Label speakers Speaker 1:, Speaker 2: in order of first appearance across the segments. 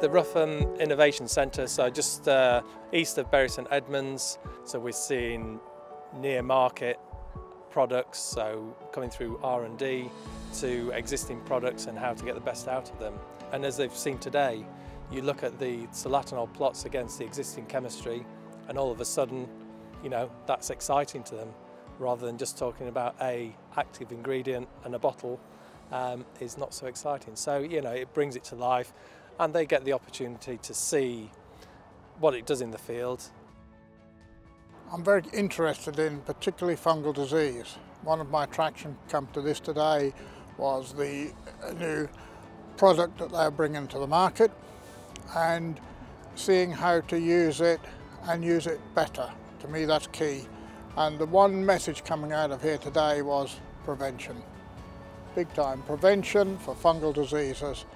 Speaker 1: the Rougham Innovation Centre, so just uh, east of Bury St Edmunds. So we're seeing near market products, so coming through R&D to existing products and how to get the best out of them. And as they've seen today, you look at the solatenol plots against the existing chemistry and all of a sudden, you know, that's exciting to them rather than just talking about a active ingredient and a bottle um, is not so exciting. So, you know, it brings it to life and they get the opportunity to see what it does in the field.
Speaker 2: I'm very interested in particularly fungal disease. One of my attractions come to this today was the new product that they're bringing to the market and seeing how to use it and use it better. To me that's key. And the one message coming out of here today was prevention. Big time. Prevention for fungal diseases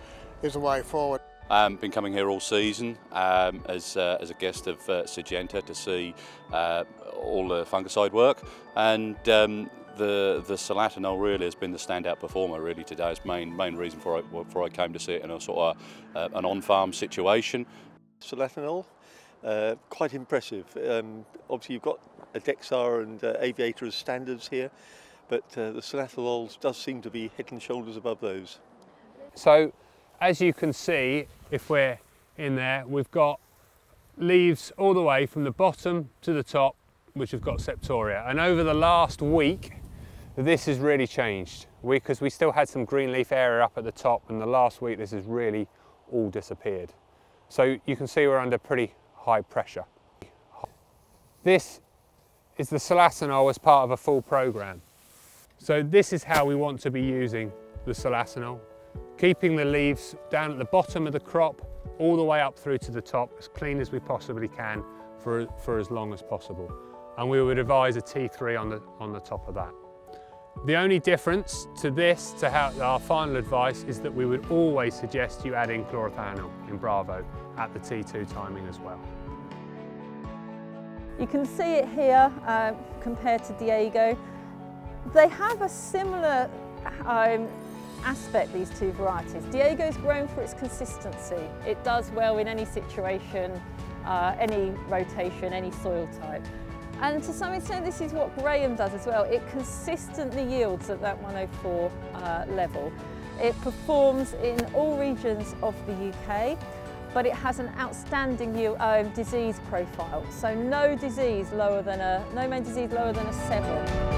Speaker 2: is the way forward.
Speaker 3: Um, been coming here all season um, as, uh, as a guest of uh, Syngenta to see uh, all the fungicide work and um, the, the Solatenol really has been the standout performer really today. It's main, main reason for I, for I came to see it in a sort of uh, an on-farm situation.
Speaker 4: Solatenol, uh, quite impressive. Um, obviously you've got Adexar and uh, Aviator as standards here, but uh, the Solatenol does seem to be head and shoulders above those.
Speaker 5: So as you can see, if we're in there, we've got leaves all the way from the bottom to the top, which have got septoria. And over the last week, this has really changed because we, we still had some green leaf area up at the top and the last week this has really all disappeared. So you can see we're under pretty high pressure. This is the solatenol as part of a full program. So this is how we want to be using the solatenol, keeping the leaves down at the bottom of the crop all the way up through to the top as clean as we possibly can for, for as long as possible. And we would advise a T3 on the, on the top of that. The only difference to this, to how, our final advice, is that we would always suggest you add in chlorothalonil in Bravo at the T2 timing as well.
Speaker 6: You can see it here uh, compared to Diego. They have a similar um, aspect, these two varieties. Diego's grown for its consistency. It does well in any situation, uh, any rotation, any soil type. And to some extent this is what Graham does as well. It consistently yields at that 104 uh, level. It performs in all regions of the UK but it has an outstanding um, disease profile. So no disease lower than a, no main disease lower than a seven.